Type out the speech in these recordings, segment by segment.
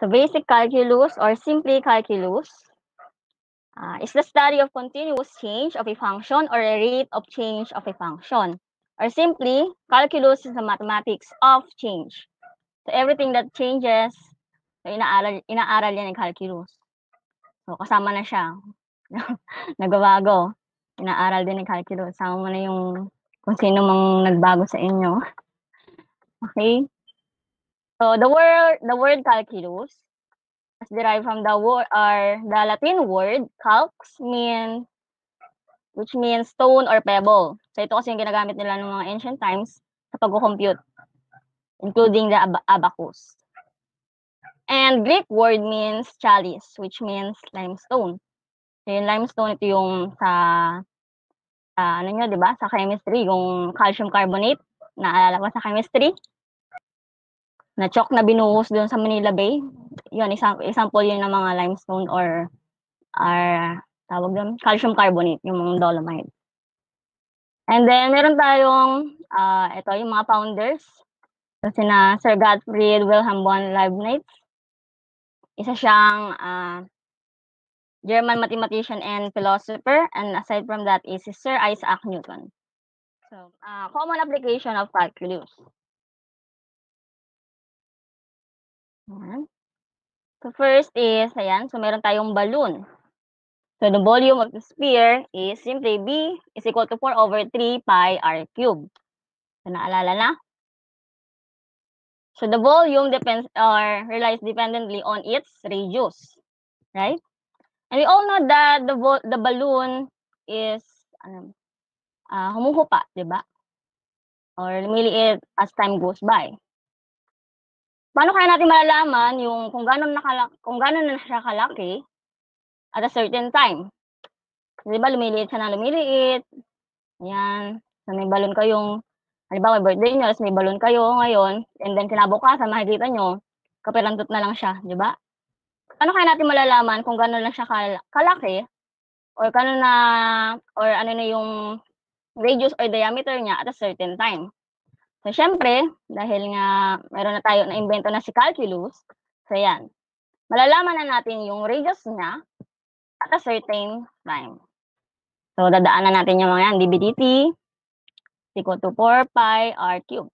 So basic calculus or simply calculus uh, is the study of continuous change of a function or a rate of change of a function. Or simply, calculus is the mathematics of change. So everything that changes, so inaaral, inaaral yan ng calculus. So kasama na siya. Nagbabago. Inaaral din ng calculus. Sama mo na yung kung sino mang nagbago sa inyo. Okay? So the word the word calculus is derived from the word or the Latin word calx mean which means stone or pebble. So ito kasi yung ginagamit nila ng mga ancient times sa pag-compute including the ab- abacus. And Greek word means chalice which means limestone. So yung limestone ito yung sa uh, ano nyo, 'di ba? Sa chemistry, yung calcium carbonate, naalala ko sa chemistry na chalk na binuhos doon sa Manila Bay. Yun, isang, example yun ng mga limestone or or tawag doon, calcium carbonate, yung mga dolomite. And then, meron tayong, uh, ito, yung mga founders. So, sina Sir Gottfried Wilhelm von Leibniz. Isa siyang uh, German mathematician and philosopher. And aside from that is Sir Isaac Newton. So, uh, common application of calculus. Ayan. So, first is, ayan, so meron tayong balloon. So, the volume of the sphere is simply B is equal to 4 over 3 pi r cubed. So, naalala na? So, the volume depends or relies dependently on its radius, right? And we all know that the the balloon is ano, uh, humuhupa, di ba? Or lumiliit as time goes by. Paano kaya natin malalaman yung kung gaano nakala kung gaano na siya kalaki at a certain time? 'Di ba lumiliit siya na lumiliit. Yan. So may balon kayong halimbawa birthday niyo, may balon kayo ngayon, and then kinabukasan makikita niyo, kapirantot na lang siya, 'di ba? Paano kaya natin malalaman kung gaano lang siya kal kalaki or kano na or ano na yung radius or diameter niya at a certain time? So, syempre, dahil nga meron na tayo na invento na si calculus, so yan, malalaman na natin yung radius niya at a certain time. So, dadaanan natin yung mga yan, dBdt equal to 4 pi r cubed.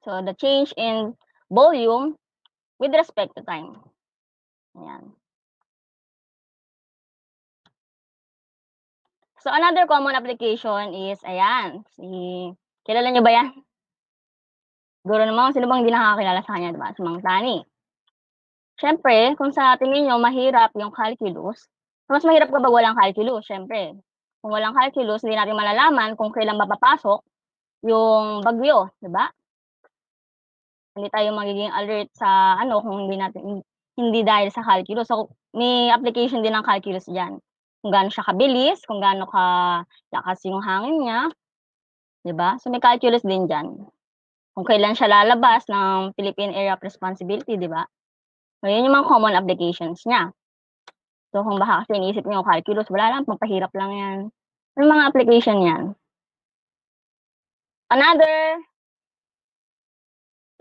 So, the change in volume with respect to time. Ayan. So, another common application is, ayan, si, kilala niyo ba yan? Siguro naman, sino bang hindi nakakakilala sa kanya, diba? Si Mang Tani. Siyempre, kung sa tingin nyo mahirap yung calculus, mas mahirap kapag walang calculus, siyempre. Kung walang calculus, hindi natin malalaman kung kailan mapapasok yung bagyo, di ba? Hindi tayo magiging alert sa ano kung hindi natin hindi dahil sa calculus. So, may application din ng calculus diyan. Kung gaano siya kabilis, kung gaano ka lakas yung hangin niya, 'di ba? So may calculus din diyan kung kailan siya lalabas ng Philippine Area of Responsibility, di ba? So, yun yung mga common applications niya. So, kung baka kasi iniisip niyo calculus, wala lang, pagpahirap lang yan. Yung mga application yan. Another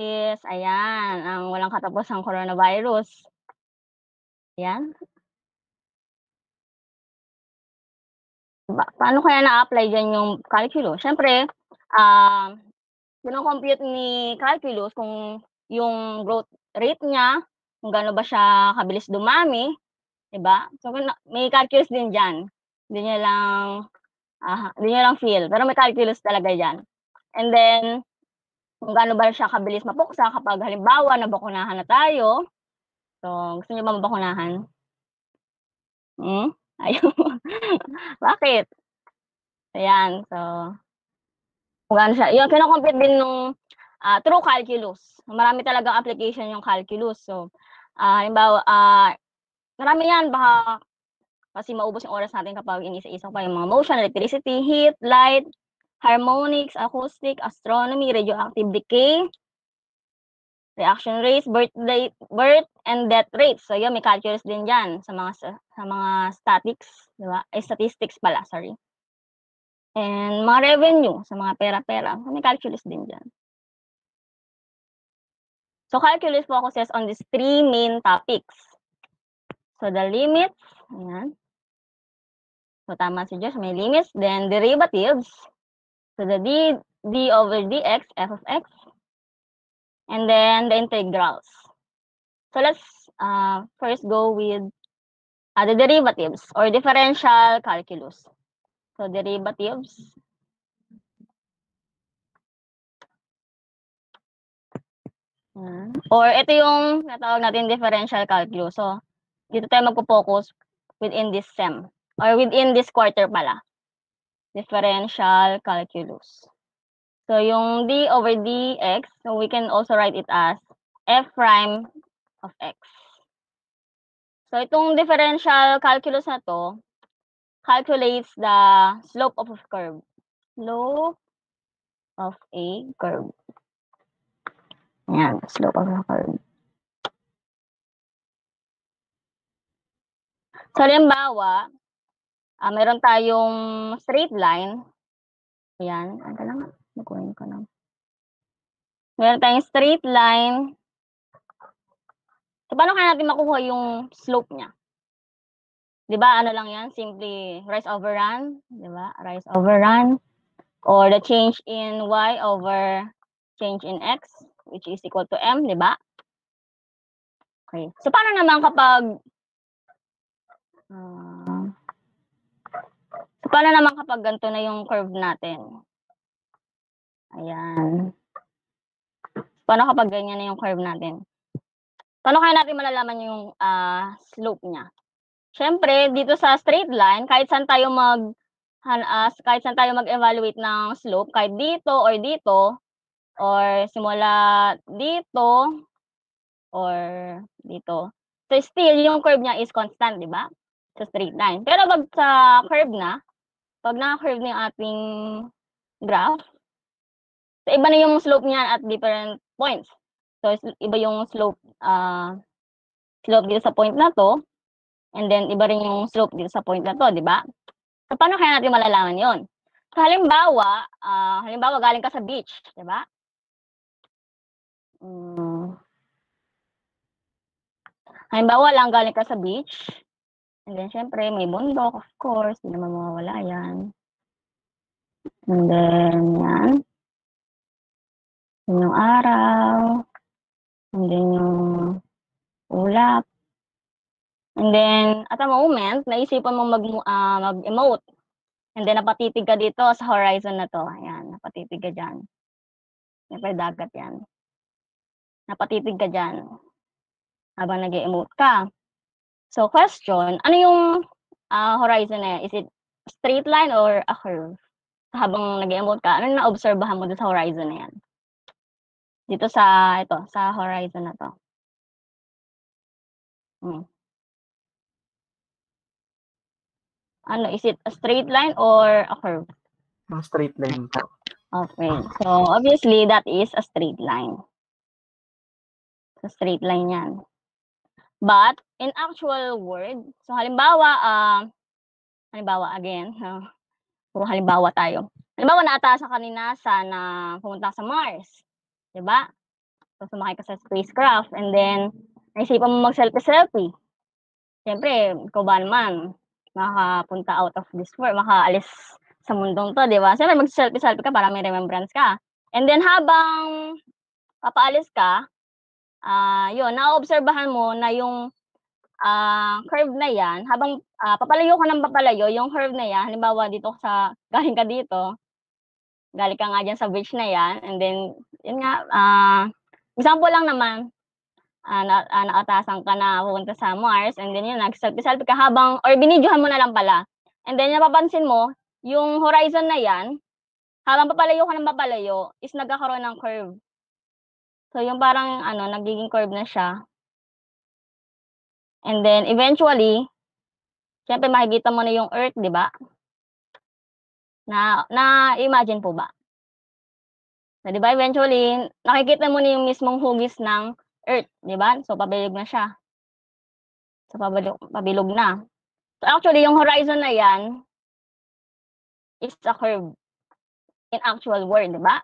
is, ayan, ang walang katapos coronavirus. Ayan. Ba paano kaya na-apply dyan yung calculus? Siyempre, uh, kino-compute ni calculus kung yung growth rate niya, kung gaano ba siya kabilis dumami, 'di ba? So may calculus din diyan. Hindi niya lang uh, hindi niya lang feel, pero may calculus talaga diyan. And then kung gaano ba siya kabilis mapuksa kapag halimbawa nabakunahan na tayo. So, gusto niyo ba mabakunahan? Hmm? Ayun. Bakit? Ayan, so kung gaano siya. Yun, kino-compute din nung uh, through calculus. Marami talagang application yung calculus. So, uh, halimbawa, uh, marami yan. Baka kasi maubos yung oras natin kapag inisa-isa pa yung mga motion, electricity, heat, light, harmonics, acoustic, astronomy, radioactive decay, reaction rates, birth rate, birth and death rates. So, yun, may calculus din dyan sa mga sa, sa mga statics, di ba? Eh, statistics pala, sorry. And mga revenue sa mga pera-pera, may calculus din dyan. So calculus focuses on these three main topics. So the limits, ayan. So tama si Josh, may limits. Then derivatives. So the d, d over dx, f of x. And then the integrals. So let's uh, first go with uh, the derivatives or differential calculus. So derivatives. Ayan. Or ito yung natawag natin differential calculus. So, dito tayo magpo-focus within this sem. Or within this quarter pala. Differential calculus. So, yung d over dx, so we can also write it as f prime of x. So, itong differential calculus na to, calculates the slope of a curve. Slope of a curve. Ayan, slope of a curve. So, halimbawa, ah meron tayong straight line. Ayan, ano lang, nakunin ko na. Meron tayong straight line. So, paano kaya natin makuha yung slope niya? Di ba, ano lang yan? Simply rise over run. Di ba? Rise over run. Or the change in y over change in x, which is equal to m, di ba? Okay. So, paano naman kapag so, paano naman kapag ganito na yung curve natin? Ayan. Paano kapag ganyan na yung curve natin? Paano kaya natin malalaman yung ah, slope niya? Siyempre, dito sa straight line, kahit saan tayo mag ah, kahit saan tayo mag-evaluate ng slope, kahit dito or dito, or simula dito or dito. So still, yung curve niya is constant, di ba? Sa straight line. Pero pag sa curve na, pag naka-curve na yung ating graph, so iba na yung slope niya at different points. So iba yung slope ah slope dito sa point na to, and then iba rin yung slope dito sa point na to, di ba? So paano kaya natin malalaman 'yon? So halimbawa, ah halimbawa galing ka sa beach, di ba? Hmm. Halimbawa lang galing ka sa beach, and then siyempre may bundok, of course, hindi naman mawawala 'yan. And then 'yan. Yun yung araw. And then yung ulap. And then at a moment, naisipan mo mag ah, mag-emote. And then napatitig ka dito sa horizon na 'to, ayan, napatitig ka diyan. Siyempre dagat 'yan. Napatitig ka diyan. Habang nag-e-emote ka. So question, ano yung ah, horizon na 'yan? Is it straight line or a curve? Habang nag-e-emote ka, ano naobserbahan mo sa horizon na 'yan? Dito sa ito, sa horizon na 'to. Hmm. Ano, is it a straight line or a curve? Yung straight line po. Okay. So obviously that is a straight line. So straight line 'yan. But in actual world, so halimbawa, ah, halimbawa again, no, puro halimbawa tayo. Halimbawa naatasan ka ni NASA na pumunta sa Mars, 'di ba? So sumakay ka sa spacecraft and then naisipan mo mag-selfie-selfie. Siyempre, ikaw ba naman, makakapunta out of this world, makaalis sa mundong 'to, 'di ba? Siyempre mag-selfie-selfie ka para may remembrance ka. And then habang papaalis ka, ah, 'yun, naoobserbahan mo na yung ah, curve na 'yan habang ah, papalayo ka ng papalayo, yung curve na 'yan, halimbawa dito sa galing ka dito, galing ka nga diyan sa beach na 'yan, and then 'yun nga, ah, example lang naman, ah, na ah, naatasan ka na pupunta sa Mars and then 'yun nag-selfie-selfie ka habang or binidyohan mo na lang pala. And then napapansin mo, yung horizon na 'yan, habang papalayo ka ng papalayo is nagkakaroon ng curve. So yung parang ano, nagiging curve na siya. And then eventually, siyempre makikita mo na yung Earth, 'di ba? Na na-imagine po ba? So 'di ba eventually, nakikita mo na yung mismong hugis ng Earth, 'di ba? So pabilog na siya. So pabilog pabilog na. So actually yung horizon na 'yan is a curve in actual world, 'di ba?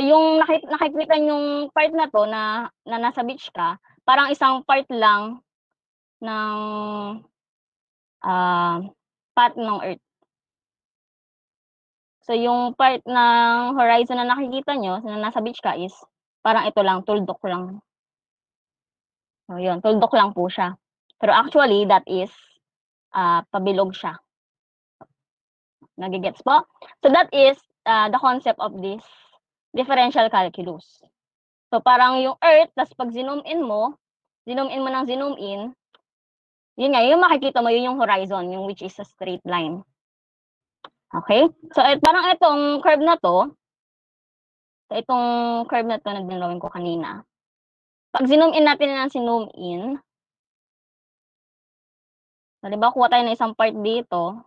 yung naki nakikita niyong part na 'to na na nasa beach ka, parang isang part lang ng, ah, path ng Earth. So, yung part ng horizon na nakikita niyo na nasa beach ka is parang ito lang, tuldok lang. So, yun, tuldok lang po siya. Pero actually that is, ah, pabilog siya. Nage-gets po? So, that is, ah, the concept of this differential calculus. So, parang yung Earth ta's 'pag zinoom in mo, zinoom in mo ng zinoom in, yun nga, yung makikita mo yun yung horizon, yung which is a straight line. Okey? So, eh, parang itong curve na 'to so itong curve na 'to na dinrawing ko kanina, 'pag zinoom in natin ng zinoom in halimbawa kuha tayo ng isang part dito,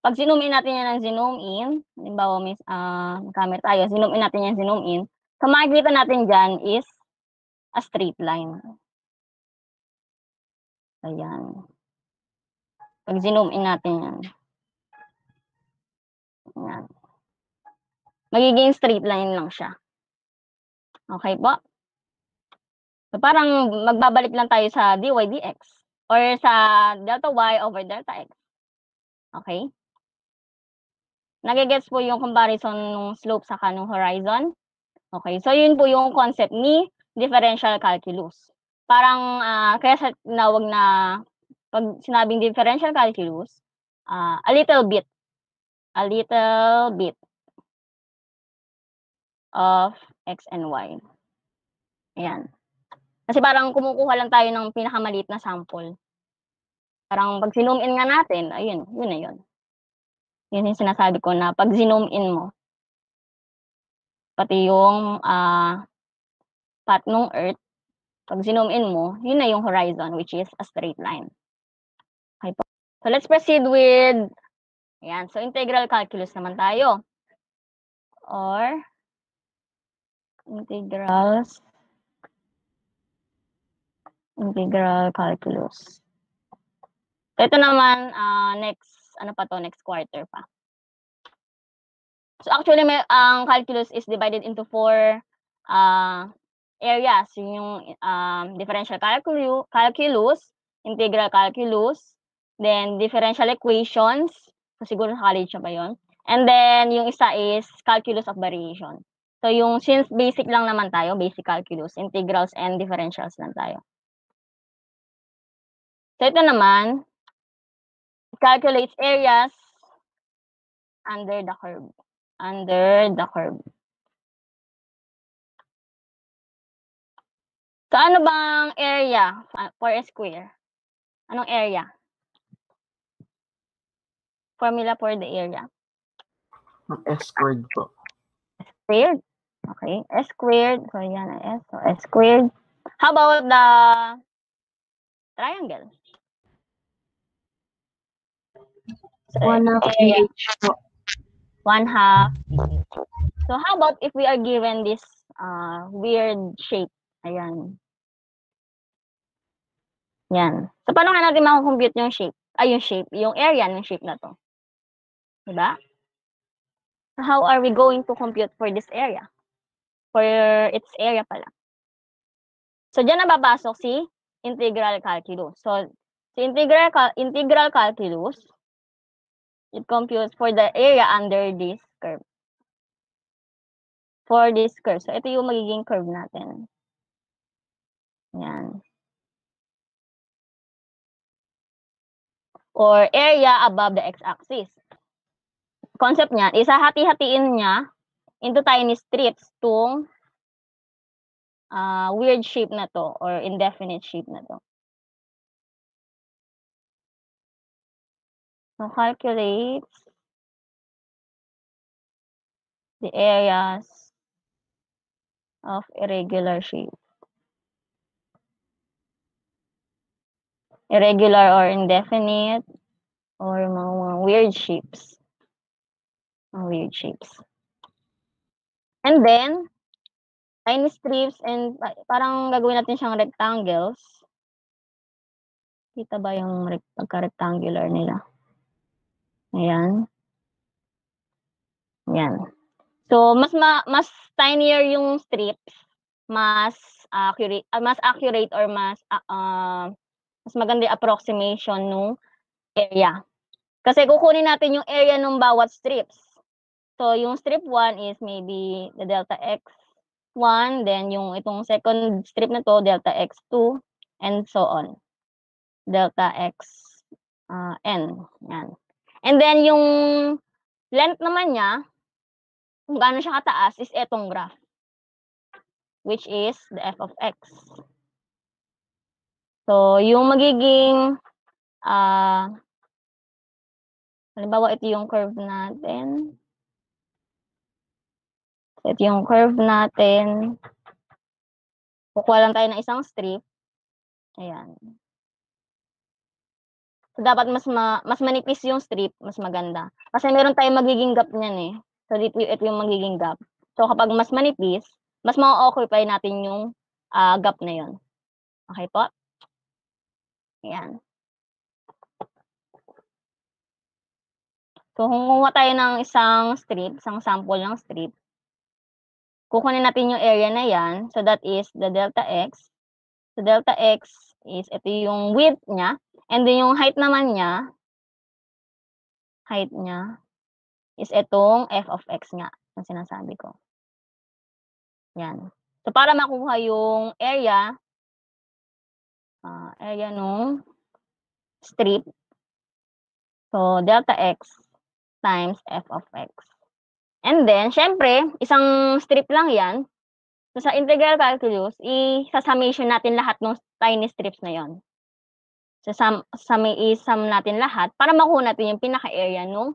'pag zinoom in natin yan ng zinoom in, halimbawa may, ah, camera tayo, zinoom in natin yan zinoom in, so makikita natin diyan is a straight line. Ayan. 'Pag zinoom in natin yan. Ayan. Magiging straight line lang siya. Okey po? So, parang magbabalik lang tayo sa dy dx or sa delta y over delta x. Okey? Nage-gets po yung comparison nung slope saka nung horizon? Okey, so yun po yung concept ni differential calculus. Parang, ah, kaya siya tinawag na 'pag sinabing differential calculus, ah, a little bit a little bit of x and y. Ayan. Kasi parang kumukuha lang tayo ng pinakamaliit na sample. Parang 'pag zinoom in nga natin, ayun, yun na yun. Yun yung sinasabi ko na 'pag zinoom in mo pati yung, ah, path nung Earth, 'pag zinoom in mo, yun na yung horizon which is a straight line. Okey po. So, let's proceed with ayan, so integral calculus naman tayo. Or integrals integral calculus. Ito naman, ah, next ano pa 'to, next quarter pa. So, actually may ang calculus is divided into 4, ah, areas. Yun yung, um, differential calculu calculus, integral calculus, then differential equations, so siguro sa college niyo pa yun, and then yung isa is calculus of variation. So, yung since basic lang naman tayo, basic calculus, integrals and differentials lang tayo. So, ito naman calculates areas under the curve, under the curve. So, ano bang area, ah, for a square? Anong area? Formula for the area. S squared po. Squared. Okay, S squared. So, yan ang S. So, S squared. How about the triangle? So, 1/2 area. PH po. 1/2 PH. So, how about if we are given this, ah, weird shape? Ayan. Yan. So, paano nga natin mako-compute yung shape? Ay, yung shape, yung area ng shape na 'to? 'Di ba? So, how are we going to compute for this area? For its area pala. So, diyan na papasok si integral calculus. So, si integral integral calculus it computes for the area under this curve. For this curve. So, ito yung magiging curve natin. Yan. Or area above the x-axis. Concept niyan is hahati-hatiin niya into tiny strips 'tong ah, weird shape na 'to or indefinite shape na 'to. So, calculates the areas of irregular shape. Irregular or indefinite or mga mga weird shapes. Mga weird shapes. And then, tiny strips and pa parang gagawin natin siyang rectangles. Kita ba yung rec pagka-rectangular nila? Ayan. Yan. So, mas ma mas tinier yung strips, mas accurate ah, mas accurate or mas ah, ah, mas maganda yung approximation nung area. Kasi kukunin natin yung area nung bawat strips. So, yung strip 1 is maybe the delta x1, then yung itong second strip na 'to delta x2, and so on. Delta x, ah, n, 'yan. And then yung length naman niya kung gaano siya kataas is etong graph. Which is the f of x. So, yung magiging, ah halimbawa ito yung curve natin. Ito yung curve natin. Kukuha lang tayo ng isang strip. Ayan. So, dapat mas ma mas manipis yung strip, mas maganda. Kasi meron tayong magiging gap niyan, eh. So, dito ito yung magiging gap. So, kapag mas manipis, mas ma-o-occupy natin yung, ah, gap na yun. Okey po? Ayan. So, kumuha tayo ng isang strip, isang sample ng strip. Kukunin natin yung area na 'yan. So, that is the delta x. So, delta x is ito yung width niya, and then yung height naman niya height niya is itong f of x nga, yung sinasabi ko. 'Yan. So, para makuha yung area ah, area nung strip so, delta x times f of x. And then siyempre isang strip lang 'yan. So, sa integral calculus isa-summation natin lahat nung tiny strips na 'yon. So, sum sum i-sum natin lahat para makuha natin yung pinaka-area nung,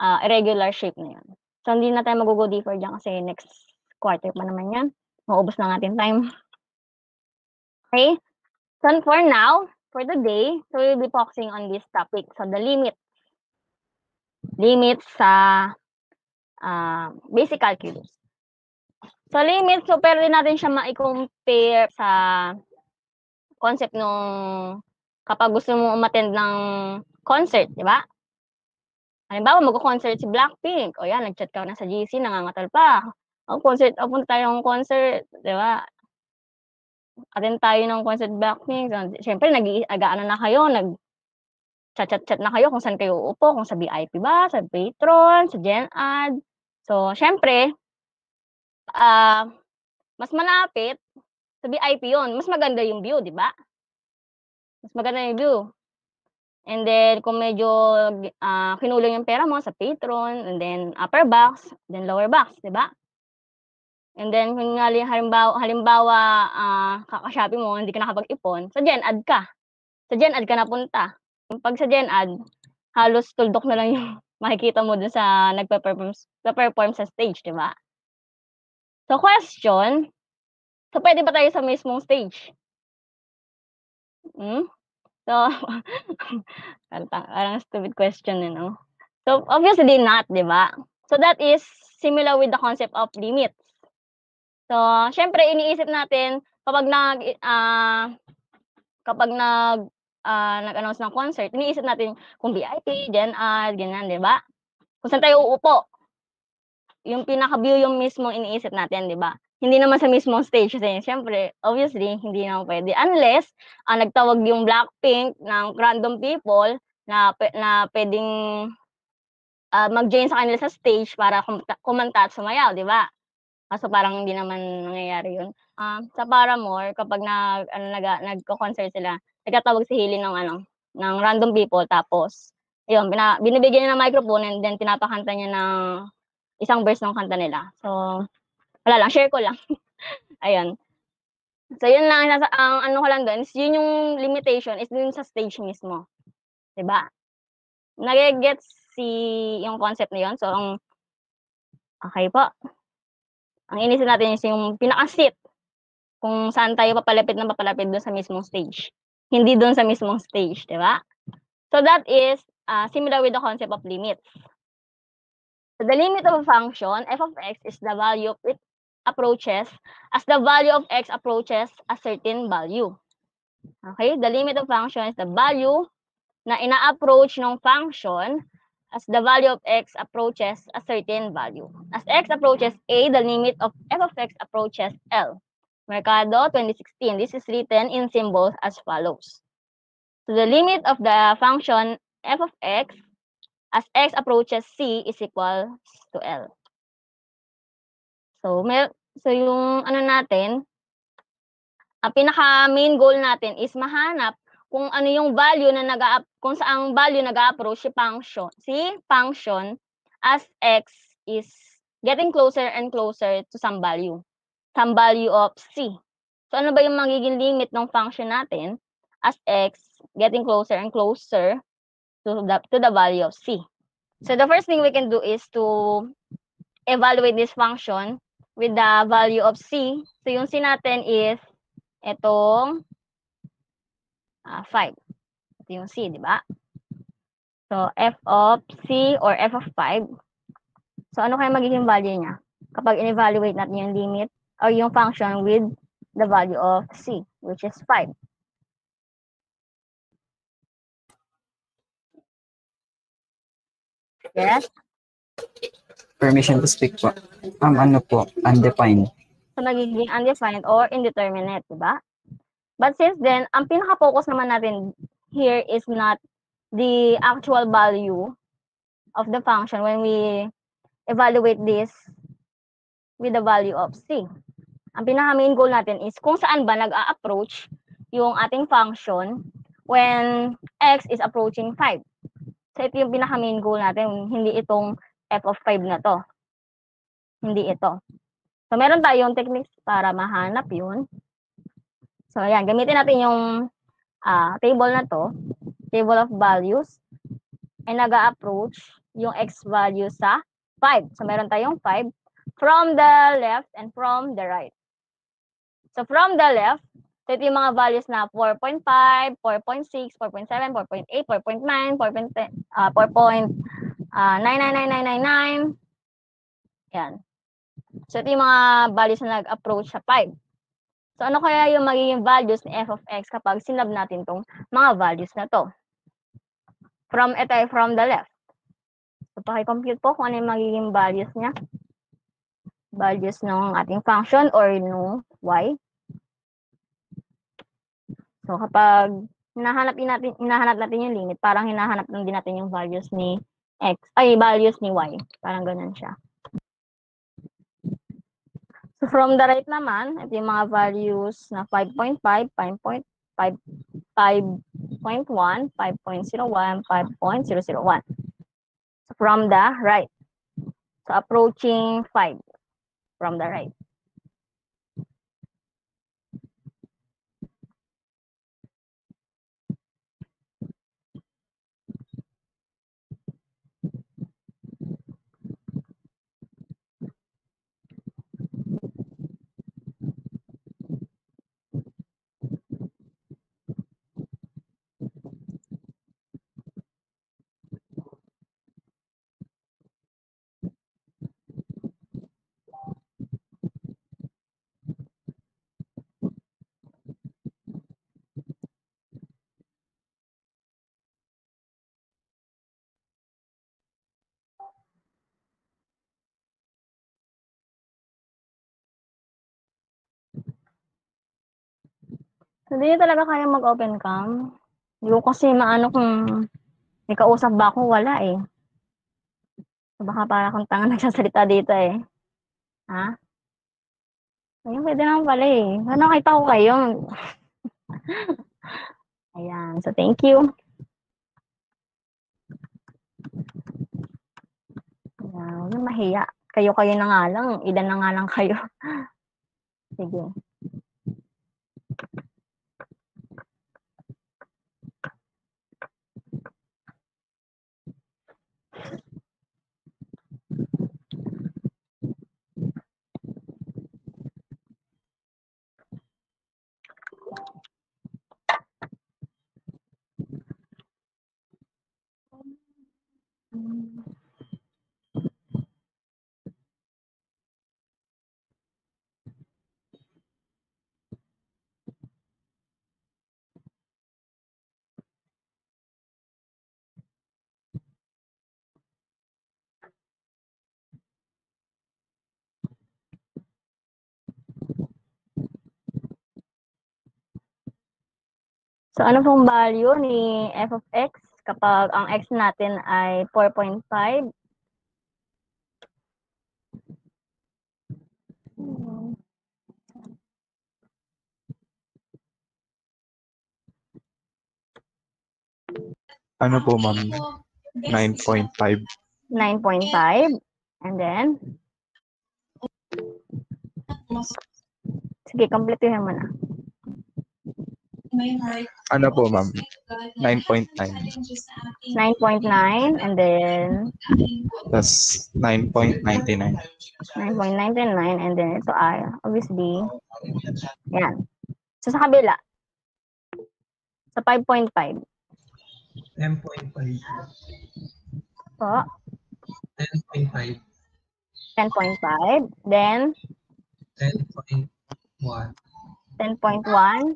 ah, irregular shape na 'yon. So, hindi na tayo maggo-go deeper diyan kasi next quarter pa naman 'yan. Maubos na ang ating time. Okay? So, for now, for the day, so we'll be focusing on this topic. So, the limit. Limit sa, ah, basic calculus. So, limit, so puwede natin siya mai-compare sa concept nung kapag gusto mong umattend ng concert, 'di ba? Halimbawa, magko-concert si Blackpink, o 'yan nag-chat ka na sa GC nangangatal pa, "Oh, concert oh, punta tayong concert," 'di ba? Attend tayo ng concert Blackpink, so siyempre nag-ii nag-aano na kayo, nag chat-chat-chat na kayo kung saan kayo uupo, kung sa VIP ba, sa Patron, sa Gen-Ad. So, siyempre ah, mas malapit sa VIP 'yun, mas maganda yung view, 'di ba? Mas maganda yung view. And then kung medyo, ah, kinulang yung pera mo sa Patron, and then upper box, then lower box, 'di ba? And then kung nga halimbawa halimbawa, ah, kaka-Shopee mo hindi ka nakapag-ipon, sa Gen-Ad ka. Sa Gen-Ad ka napunta. 'Pag sa Gen-Ad, halos tuldok na lang yung makikita mo dun sa nagpe-performs pe-perform sa stage, 'di ba? So, question, so puwede ba tayo sa mismong stage? Hmm? So, parang parang stupid question, eh, 'no? So, obviously not, 'di ba? So, that is similar with the concept of limits. So, siyempre iniisip natin kapag nag ah, kapag nag ah, nag-announce ng concert, iniisip natin kung VIP, Gen-Ad, ganyan, 'di ba? Kung saan tayo uupo. Yung pinaka-view yung mismong iniisip natin, 'di ba? Hindi naman sa mismong stage kasi siyempre, obviously hindi naman puwede unless, ah, nagtawag yung Blackpink ng random people na na puwedeng, ah, mag-join sa kanila sa stage para kumta kumanta at sumayaw, 'di ba? Kaso parang hindi naman nangyayari 'yun. Ah, sa Paramore kapag nag ano, naga nagko-concert sila, nagtatawag si Hailey ng ano, ng random people tapos ayun bina binibigyan niya ng microphone and then pinapakanta niya ng isang verse ng kanta nila. So, wala lang, share ko lang. Ayun. So, 'yun lang nasa ang ano ko lang is 'yun yung limitation is dun sa stage mismo, 'di ba? Nage-gets si yung concept na 'yun? So, ang okey po. Ang iniisip natin is yung pinaka-seat, kung saan tayo papalapit ng papalapit dun sa mismong stage, hindi dun sa mismong stage, 'di ba? So, that is, ah, similar with the concept of limits. So, the limit of a function f of x is the value of it approaches as the value of x approaches a certain value. Okey, the limit of function is the value na ina-approach nung function as the value of x approaches a certain value. As x approaches a, the limit of f of x approaches L. Mercado 2016. This is written in symbols as follows. So the limit of the function f of x as x approaches c is equal to L. So, mer so yung ano natin, ang pinaka main goal natin is mahanap kung ano yung value na nag kung saang value nag-approach si function, si function as x is getting closer and closer to some value, some value of c. So ano ba yung magiging limit ng function natin as x getting closer and closer to the to the value of c. So the first thing we can do is to evaluate this function with the value of c. So yung c natin is itong uh, 5. Ito yung C, di ba? So, f of C or f of 5. So, ano kaya magiging value niya? Kapag in-evaluate natin yung limit or yung function with the value of C, which is 5. Yes? Permission to speak po. Um, ano po, undefined. So, nagiging undefined or indeterminate, di ba? But since then, ang pinaka-focus naman natin here is not the actual value of the function when we evaluate this with the value of c. Ang pinaka-main goal natin is kung saan ba nag-a-approach yung ating function when x is approaching 5. So, ito yung pinaka-main goal natin, hindi itong f of 5 na to. Hindi ito. So, meron tayong techniques para mahanap yun. So, ayan, gamitin natin yung uh, table na to, table of values, ay nag approach yung x value sa 5. So, meron tayong 5 from the left and from the right. So, from the left, so ito yung mga values na 4.5, 4.6, 4.7, 4.8, 4.9, 4.10, uh, 4.99999. Yan. So, ito yung mga values na nag-approach sa 5. So, ano kaya yung magiging values ni f of x kapag sinab natin tong mga values na to? From, ito from the left. So, paki-compute po kung ano yung magiging values niya. Values ng ating function or no y. So, kapag hinahanap natin, hinahanap natin yung limit, parang hinahanap din natin yung values ni x, ay, values ni y. Parang ganun siya. So from the right naman, ito yung mga values na 5.5, 5.5, 5.1, 5.01, 5.001. So from the right. So approaching 5 from the right. Hindi niya talaga kaya mag-open cam. Hindi ko kasi maano kung may kausap ba ako, wala eh. Baka para akong tanga nagsasalita dito eh. Ha? Ayun, pwede naman pala eh. Ano nakita ko kayo? Ayan. So, thank you. Ayan, na mahiya. Kayo-kayo na nga lang. Ilan na nga lang kayo. Sige. So, ano pong value ni f of x? Kapag ang x natin ay 4.5? Hmm. Ano po, ma'am? 9.5. 9.5. And then, sige, kompletuhin mo na. Ano po, ma'am? 9.9. 9.9 and then Plus 9.99. 9.99 and then ito ay obviously yan. So sa kabila sa 5.5 10.5. po 10.5. 10.5 then 10.1. 10.1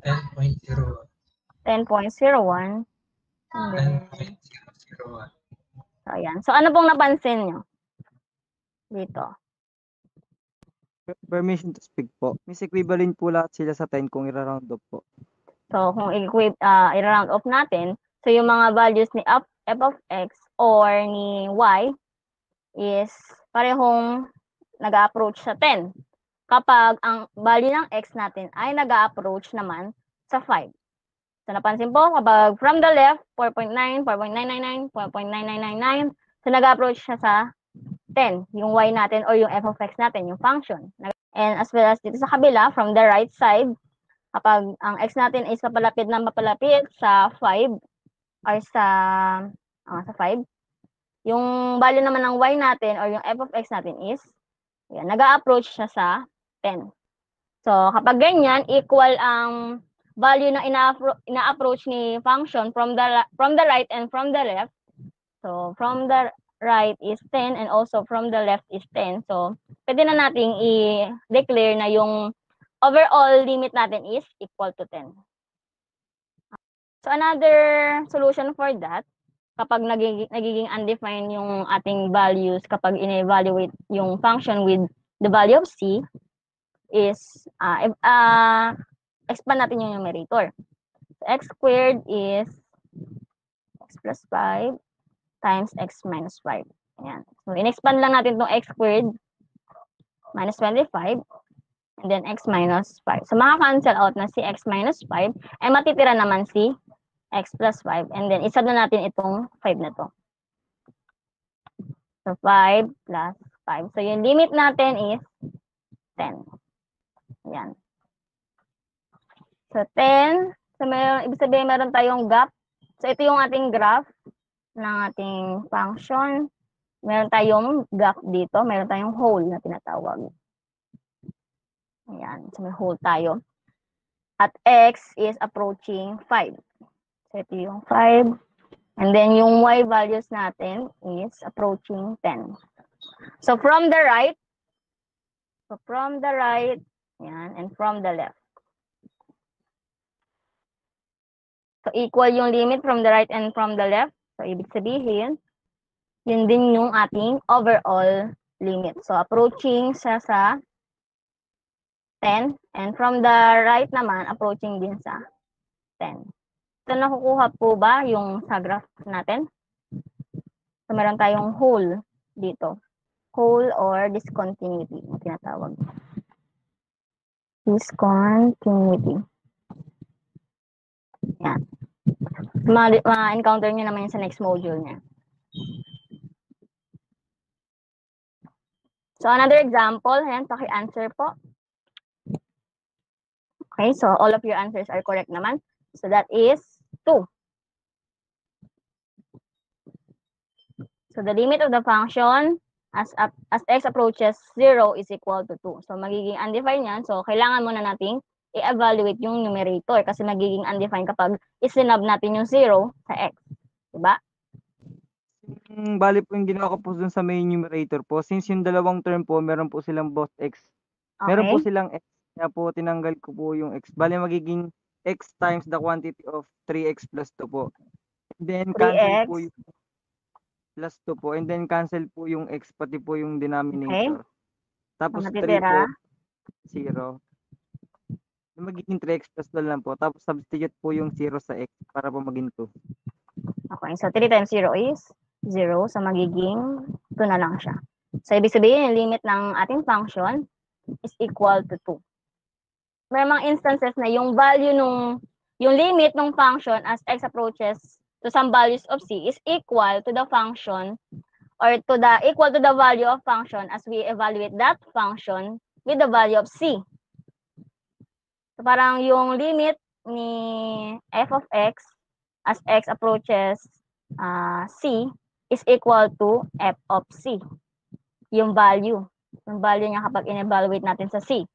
10.01. 10.01 and then 10.001. so ayan. So ano pong napansin nyo dito? Per- Permission to speak po. Miss equivalent po lahat sila sa 10 kung i-round up po. So, kung uh, i-round off natin, so yung mga values ni f, f of x or ni y is parehong nag-approach sa 10. Kapag ang value ng x natin ay nag-approach naman sa 5. So, napansin po, kapag from the left, 4.9, 4.999, 4.9999, so nag-approach siya sa 10, yung y natin or yung f of x natin, yung function. And as well as dito sa kabila, from the right side, kapag ang x natin is mapalapit na mapalapit sa 5 or sa ah, sa 5 yung value naman ng y natin or yung f of x natin is yan, nag-approach siya sa 10. So, kapag ganyan, equal ang value na ina-appro- ina-approach ni function from the from the right and from the left. So, from the right is 10 and also from the left is 10. So, pwede na nating i-declare na yung overall limit natin is equal to 10. So another solution for that, kapag nagiging, nagiging undefined yung ating values, kapag in-evaluate yung function with the value of c, is uh, uh, expand natin yung numerator. So x squared is x plus 5 times x minus 5. Ayan. So in-expand lang natin tong x squared minus 25 and then x minus 5. So, maka-cancel out na si x minus 5, ay matitira naman si x plus 5. And then, isa na natin itong 5 na to. So, 5 plus 5. So, yung limit natin is 10. Yan. So, 10. So, meron, ibig sabihin, meron tayong gap. So, ito yung ating graph ng ating function. Meron tayong gap dito. Meron tayong hole na tinatawag. Ayan. So, may hole tayo. At x is approaching 5. So, ito yung 5. And then, yung y values natin is approaching 10. So, from the right, so from the right, yan, and from the left. So, equal yung limit from the right and from the left. So, ibig sabihin, yun din yung ating overall limit. So, approaching sa sa 10 and from the right naman approaching din sa 10. So nakukuha po ba yung sa graph natin? So meron tayong hole dito. Hole or discontinuity na tinatawag. Discontinuity. Ma- Ma-encounter nyo naman yun sa next module niya. So another example, ayan, paki-answer po. Okay, so all of your answers are correct naman. So that is 2. So the limit of the function as as x approaches 0 is equal to 2. So magiging undefined yan. So kailangan muna nating i-evaluate yung numerator kasi magiging undefined kapag isinab natin yung 0 sa x. Diba? Yung bali po yung ginawa ko po dun sa main numerator po, since yung dalawang term po, meron po silang both x. Meron po Okay. silang x, kaya po tinanggal ko po yung x. Bali magiging x times the quantity of 3x plus 2 po. And then cancel po 3x. yung plus 2 po. And then cancel po yung x, pati po yung denominator. Tapos 3 po, natitira? 0. Magiging 3x plus 12 lang po. Tapos substitute po yung 0 sa x para po maging 2. Okay, so 3 times 0 is 0. So, magiging 2 na lang siya. So, ibig sabihin, yung limit ng ating function is equal to 2. May mga instances na yung value nung, yung limit ng function as x approaches to some values of c is equal to the function or to the equal to the value of function as we evaluate that function with the value of c. So, parang yung limit ni f of x as x approaches uh, c is equal to f of c. Yung value. Yung value niya kapag in-evaluate natin sa c.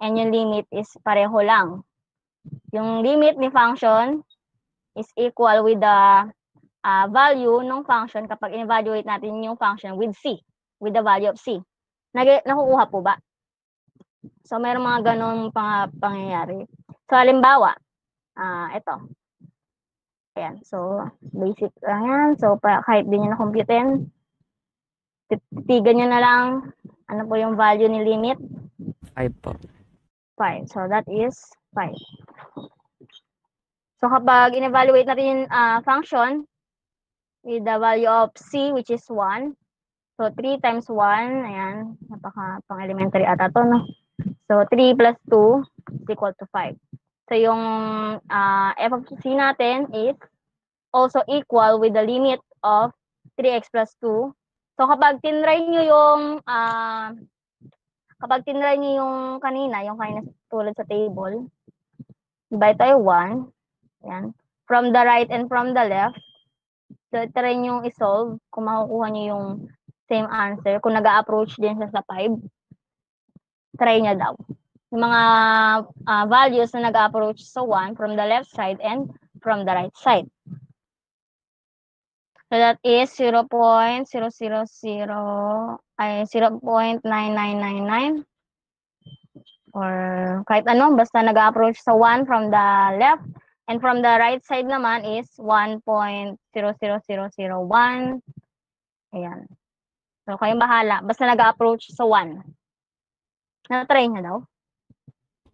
And yung limit is pareho lang. Yung limit ni function is equal with the uh, value ng function kapag in-evaluate natin yung function with c, with the value of c. Nag nakukuha po ba? So, mayroong mga ganong pang pangyayari. So, halimbawa, ah ito. Ayan. So, basic lang yan. So, pa, kahit di nyo na-computein, titigan nyo na lang ano po yung value ni limit. 5 po. 5. So, that is 5. So, kapag in-evaluate natin yung ah, function with the value of c, which is 1, so 3 times 1, ayan, napaka pang-elementary ata to, no? So, 3 plus 2 is equal to 5. So, yung ah, f of c natin is also equal with the limit of 3x plus 2. So, kapag tinry nyo yung, ah, kapag tinry nyo yung kanina, yung kanina tulad sa table, divide tayo 1, yan, from the right and from the left, so, try nyo i-solve kung makukuha nyo yung same answer. Kung nag approach din sa 5, try niya daw. Yung mga ah, values na nag approach sa 1 from the left side and from the right side. So that is 0.000 ay 0.9999 or kahit ano basta nag-approach sa 1 from the left. And from the right side naman is 1.00001 ayan. So kayong bahala. Basta nag-approach sa 1 na-try niya daw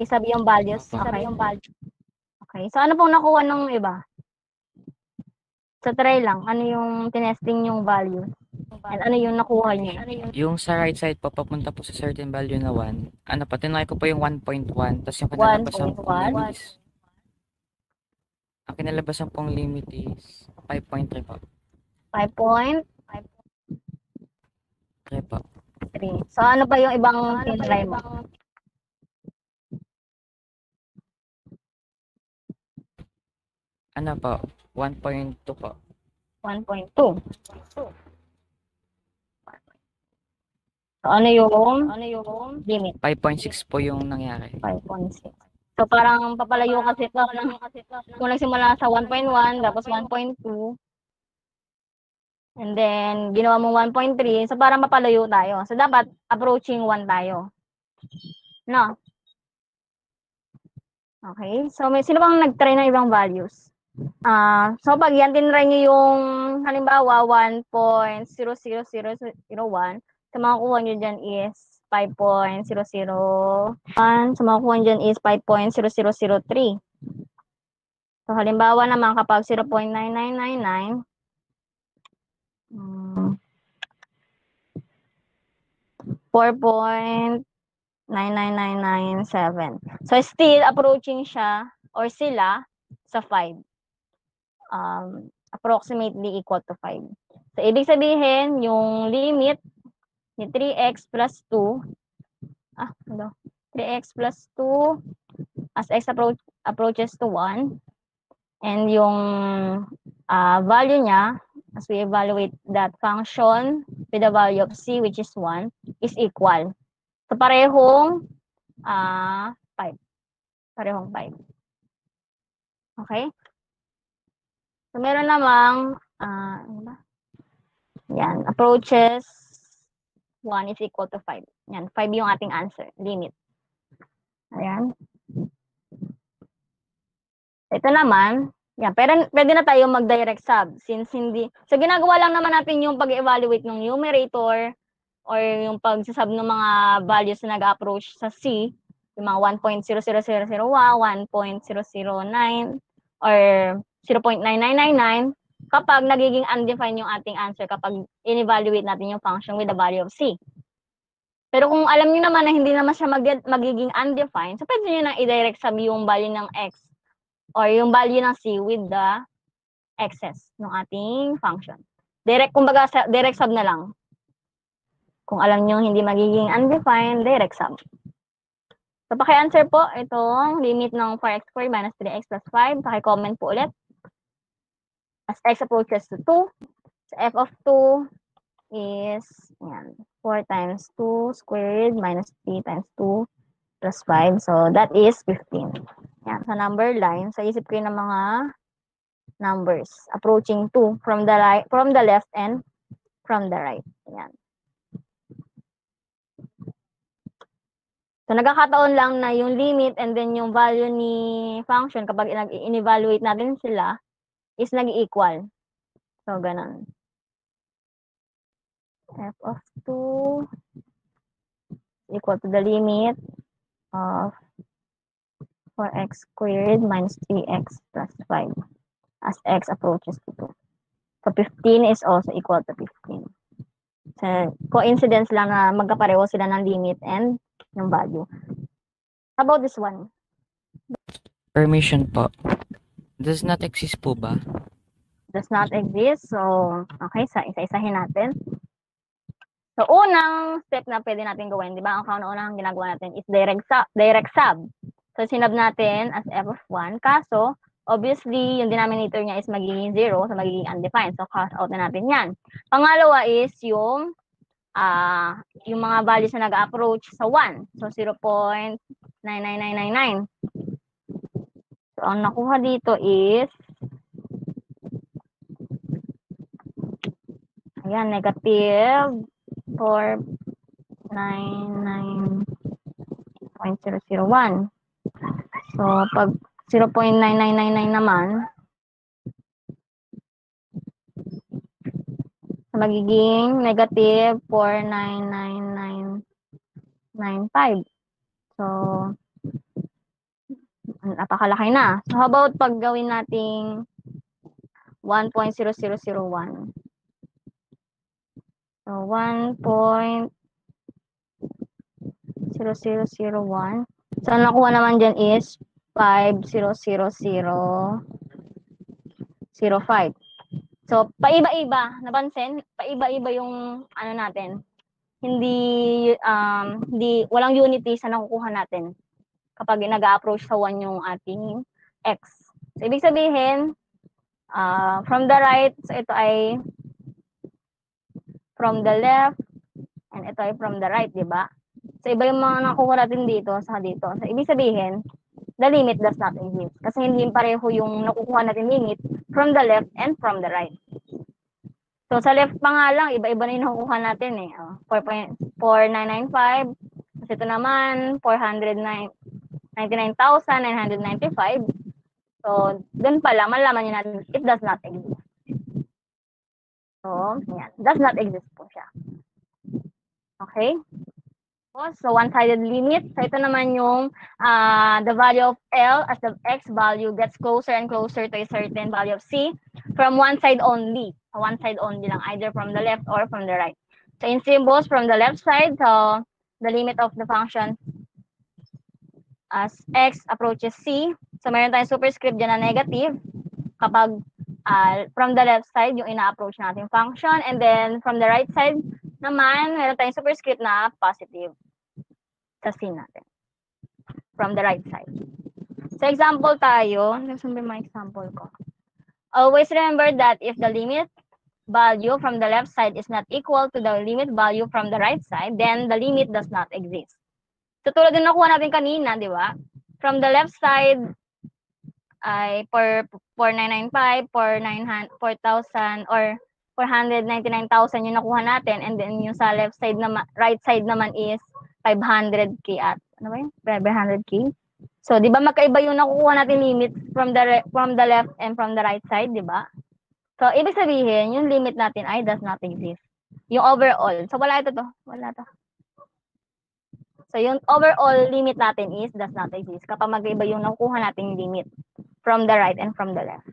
isabi yung values okay yung value okay so ano pong nakuha ng iba sa try lang, ano yung tinesting yung value? And ano yung nakuha niya? Yung sa right side po, papunta po sa certain value na 1. Ano pa, tinry ko po yung 1.1. Tapos yung kinalabasan pong 1.1? limit is... Ang kinalabasan pong limit is 5.3 po. 5.3. 3 po. So ano pa yung ibang tinry mo? Ano po? 1.2 po. 1.2. So ano yung ano yung limit? 5.6 po yung nangyari. 5.6. So parang papalayo kasi ito. Kung nagsimula sa 1.1, tapos 1.2, and then ginawa mo 1.3, so parang mapalayo tayo. So dapat approaching 1 tayo. No? Okay. So may sino bang nag-try ng ibang values? Ah, so pag yan tinry niyo yung halimbawa 1.00001, sa mga kuha niyo diyan is 5.001. Sa mga kuha dyan is 5.0003. So, halimbawa naman kapag 0.9999, mm, 4.99997. So, still approaching siya or sila sa 5. Um, approximately equal to 5. So, ibig sabihin, yung limit ni 3x plus 2, ah, ano, 3x plus 2 as x approach, approaches to 1, and yung ah, value niya, as we evaluate that function with the value of c, which is 1, is equal. So, parehong ah 5. Parehong 5. Okay? So, meron namang, ah, ano ba? Yan, approaches 1 is equal to 5. Yan, 5 yung ating answer, limit. Ayan. Ito naman, yan, pero pwede na tayo mag-direct sub since hindi, so ginagawa lang naman natin yung pag-evaluate ng numerator or yung pag-sub ng mga values na nag-approach sa C yung mga 1.00001, 1.009, or 0.9999 kapag nagiging undefined yung ating answer kapag in-evaluate natin yung function with the value of c. Pero kung alam niyo naman na hindi naman siya mag- magiging undefined, so pwede niyo nang i-direct sub yung value ng x or yung value ng c with the excess ng ating function. Direct, kumbaga, direct sub na lang. Kung alam niyo hindi magiging undefined, direct sub. So, paki-answer po itong limit ng 4x squared minus 3x plus 5. Paki-comment po ulit. As x approaches to 2, so f of 2 is, yan, 4 times 2 squared minus 3 times 2 plus 5. So, that is 15. Yan, sa number line, sa isip yun ng mga numbers approaching 2 from the right, from the left and from the right. Yan. So, nagkakataon lang na yung limit and then yung value ni function kapag in-evaluate natin sila is nag-equal. So, ganun. f of 2 equal to the limit of 4x squared minus 3x plus 5 as x approaches to 2. So, 15 is also equal to 15. So, coincidence lang na magkapareho sila ng limit and yung value. How about this one? Permission po. Does not exist po ba? Does not exist. So, okay, sa isa-isahin natin. So, unang step na pwede natin gawin, di ba? Ang kauna-unang ginagawa natin is direct sub. Direct sub. So, sinab natin as f of 1. Kaso, obviously, yung denominator niya is magiging 0, so magiging undefined. So, cross out na natin yan. Pangalawa is yung ah yung mga values na nag-approach sa 1. So, 0.99999. So, ang nakuha dito is Ayan, negative 499.001. So, pag 0.9999 naman, magiging negative 49995. So, napakalaki na. So, how about pag gawin nating 1.0001? So, 1.0001. So, nakuha naman dyan is 50005. So, paiba-iba. Napansin? Paiba-iba yung ano natin. Hindi, um, hindi, walang unity sa nakukuha natin kapag nag-approach sa 1 yung ating x. So, ibig sabihin, uh, from the right, so ito ay from the left, and ito ay from the right, di ba? So, iba yung mga nakuha natin dito sa dito. So, ibig sabihin, the limit does not exist. Kasi hindi pareho yung nakukuha natin limit from the left and from the right. So, sa left pa nga lang, iba-iba na yung nakukuha natin eh. Oh, 4.4995. Kasi ito naman, 499,995. So, dun pa lang, malaman nyo natin, it does not exist. So, yan. Does not exist po siya. Okay? So, one-sided limit. So, ito naman yung uh, the value of L as the X value gets closer and closer to a certain value of C from one side only. So, one side only lang, either from the left or from the right. So, in symbols, from the left side, so the limit of the function as X approaches C. So, meron tayong superscript dyan na negative kapag uh, from the left side, yung ina-approach natin function. And then, from the right side naman, meron tayong superscript na positive sa C natin. From the right side. So, example tayo. Yung mga example ko? Always remember that if the limit value from the left side is not equal to the limit value from the right side, then the limit does not exist. So, tulad din nakuha natin kanina, di ba? From the left side, ay for 4995, for 900, 4,000, or 499,000 yung nakuha natin. And then yung sa left side naman, right side naman is 500k at ano ba yun? 500k. So, 'di ba magkaiba yung nakukuha natin limit from the re- from the left and from the right side, 'di ba? So, ibig sabihin, yung limit natin ay does not exist. Yung overall. So, wala ito to. Wala to. So, yung overall limit natin is does not exist kapag mag-iba yung nakukuha nating limit from the right and from the left.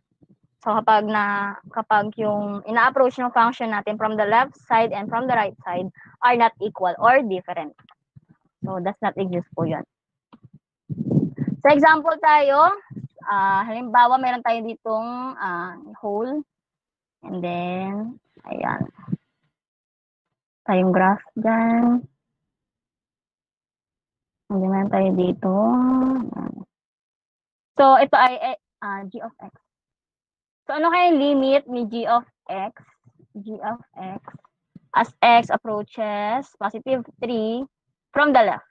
So, kapag na, kapag yung ina-approach ng function natin from the left side and from the right side are not equal or different. So, does not exist po yun. So, example tayo, ah halimbawa, meron tayo ditong ah, whole, and then, ayan, tayong graph dyan. And then, meron tayo dito. So, ito ay ah, g of x. So, ano kaya yung limit ni g of x? g of x as x approaches positive 3 from the left.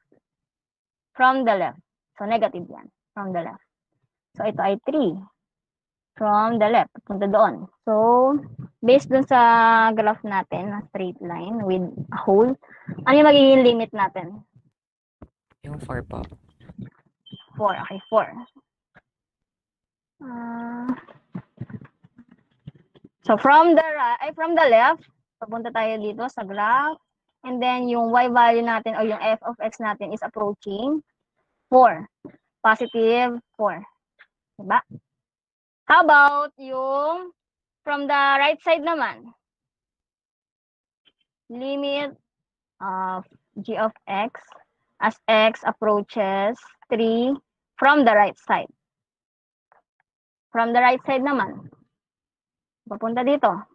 From the left. So, negative yan. From the left. So, ito ay 3. From the left. Punta doon. So, based dun sa graph natin, na straight line with a hole, ano yung magiging limit natin? Yung 4 po. 4. Okay, 4. Ah. so, from the right, ay, from the left, papunta tayo dito sa graph. And then, yung y value natin or yung f of x natin is approaching 4. Positive 4. Diba? How about yung from the right side naman? Limit of g of x as x approaches 3 from the right side. From the right side naman. Papunta dito.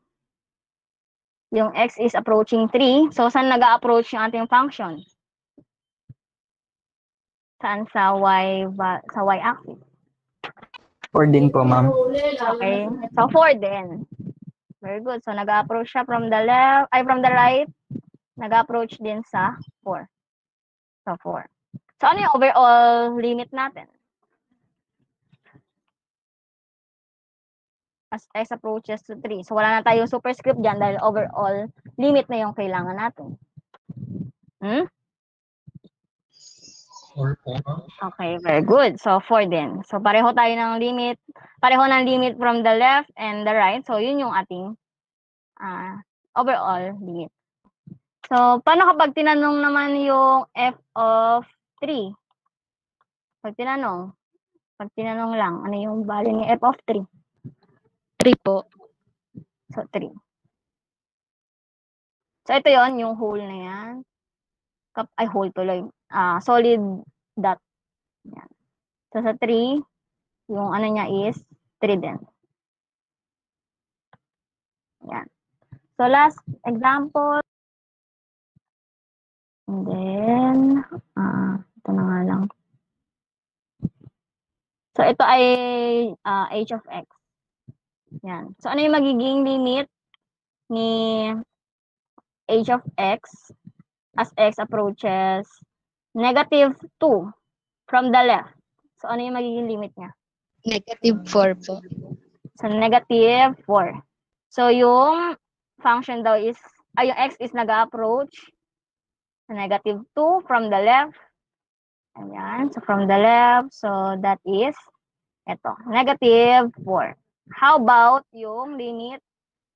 Yung x is approaching 3. So, saan nag approach yung ating function? Saan sa y, sa y axis? 4 din po, ma'am. Okay. So, 4 din. Very good. So, nag-approach siya from the left, ay from the right. Nag-approach din sa 4. So, 4. So, ano yung overall limit natin? As x approaches to 3. So, wala na tayong superscript dyan dahil overall limit na yung kailangan natin. Hmm? 4 po, ma'am. Okay, very good. So, 4 din. So, pareho tayo ng limit. Pareho ng limit from the left and the right. So, yun yung ating ah, overall limit. So, paano kapag tinanong naman yung f of 3? Pag tinanong, pag tinanong lang, ano yung value ni f of 3? 3 po. So, 3. So, ito yon yung whole na yan. Kap ay, whole tuloy. Ah, solid dot. Yan. So, sa 3, yung ano niya is 3 din. Yan. So, last example. And then, ah, ito na nga lang. So, ito ay ah, h of x. Yan. So, ano yung magiging limit ni h of x as x approaches negative 2 from the left. So, ano yung magiging limit niya? Negative 4 po. So, negative 4. So, yung function daw is, ay, yung x is nag-approach sa negative 2 from the left. Ayan. So, from the left. So, that is, eto, negative 4. How about yung limit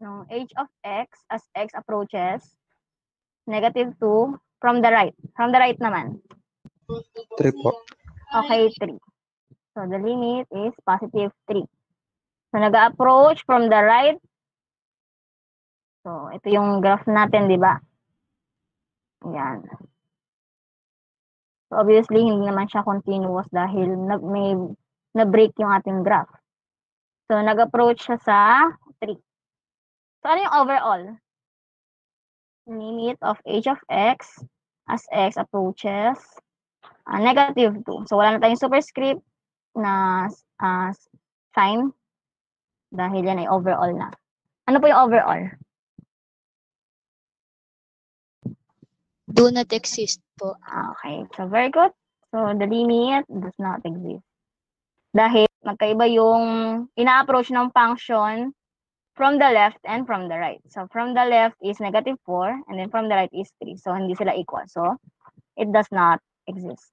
ng h of x as x approaches negative 2 from the right? From the right naman. 3 po. Okay, 3. So, the limit is positive 3. So, nag-approach from the right. So, ito yung graph natin, di ba? Yan. So, obviously, hindi naman siya continuous dahil na, may na-break yung ating graph. So, nag-approach siya sa 3. So, ano yung overall? Limit of h of x as x approaches ah, negative 2. So, wala na tayong superscript na ah, sign dahil yan ay overall na. Ano po yung overall? Do not exist po. Ah, Okay, so very good. So, the limit does not exist. Dahil magkaiba yung ina-approach ng function from the left and from the right. So, from the left is negative 4, and then from the right is 3. So, hindi sila equal. So, it does not exist.